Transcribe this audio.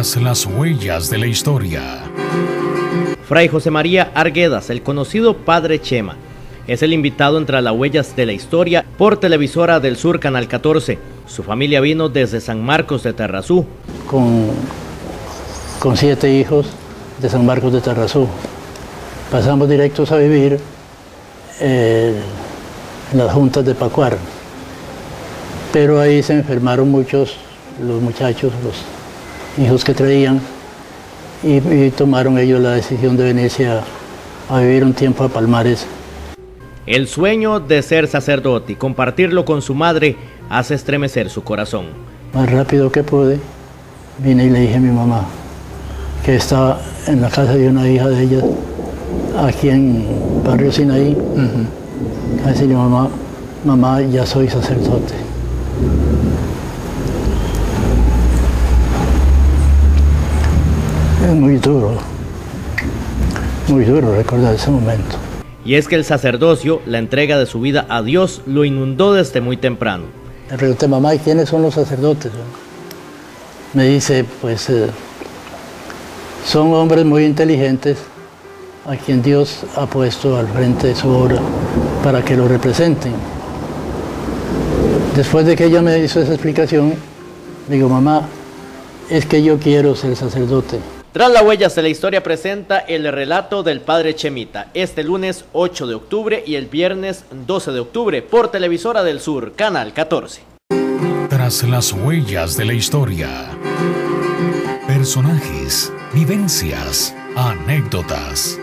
Tras las huellas de la historia. Fray José María Arguedas, el conocido Padre Chema, es el invitado entre las huellas de la historia por Televisora del Sur Canal 14. Su familia vino desde San Marcos de Terrazú. Con, con siete hijos de San Marcos de Terrazú. Pasamos directos a vivir eh, en las juntas de Pacuar. Pero ahí se enfermaron muchos, los muchachos, los hijos que traían, y, y tomaron ellos la decisión de venirse a, a vivir un tiempo a Palmares. El sueño de ser sacerdote y compartirlo con su madre hace estremecer su corazón. Más rápido que pude, vine y le dije a mi mamá que estaba en la casa de una hija de ella, aquí en Barrio Sinaí. A decirle, mamá, mamá, ya soy sacerdote. Es muy duro, muy duro recordar ese momento. Y es que el sacerdocio, la entrega de su vida a Dios, lo inundó desde muy temprano. Le pregunté, mamá, ¿y quiénes son los sacerdotes? Me dice, pues eh, son hombres muy inteligentes a quien Dios ha puesto al frente de su obra para que lo representen. Después de que ella me hizo esa explicación, digo, mamá, es que yo quiero ser sacerdote. Tras las huellas de la historia presenta el relato del padre Chemita, este lunes 8 de octubre y el viernes 12 de octubre por Televisora del Sur, Canal 14. Tras las huellas de la historia. Personajes, vivencias, anécdotas.